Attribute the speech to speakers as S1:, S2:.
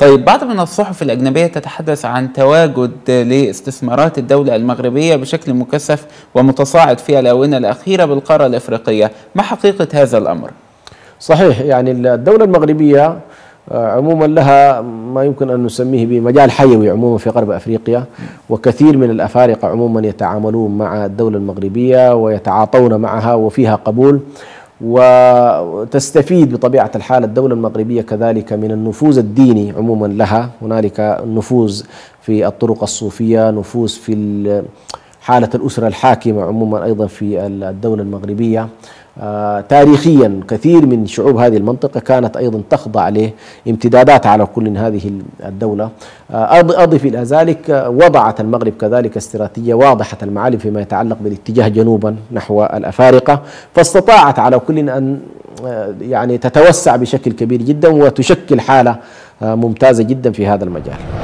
S1: طيب بعض من الصحف الأجنبية تتحدث عن تواجد لاستثمارات الدولة المغربية بشكل مكثف ومتصاعد في الآونة الأخيرة بالقارة الإفريقية ما حقيقة هذا الأمر؟
S2: صحيح يعني الدولة المغربية عموما لها ما يمكن أن نسميه بمجال حيوي عموما في غرب أفريقيا وكثير من الأفارقة عموما يتعاملون مع الدولة المغربية ويتعاطون معها وفيها قبول وتستفيد بطبيعة الحال الدولة المغربية كذلك من النفوذ الديني عموما لها. هنالك نفوذ في الطرق الصوفية نفوذ في حالة الأسرة الحاكمة عموما أيضا في الدولة المغربية. آه تاريخيا كثير من شعوب هذه المنطقة كانت أيضا تخضع لامتدادات على كل هذه الدولة. آه أضف إلى ذلك وضعت المغرب كذلك استراتيجية واضحة المعالم فيما يتعلق بالاتجاه جنوبا نحو الأفارقة. فاستطاعت على كل أن آه يعني تتوسع بشكل كبير جدا وتشكل حالة ممتازة جدا في هذا المجال.